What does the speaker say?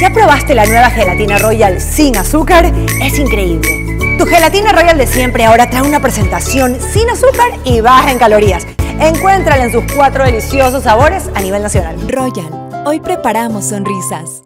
¿Ya probaste la nueva gelatina Royal sin azúcar? Es increíble. Tu gelatina Royal de siempre ahora trae una presentación sin azúcar y baja en calorías. Encuéntrala en sus cuatro deliciosos sabores a nivel nacional. Royal, hoy preparamos sonrisas.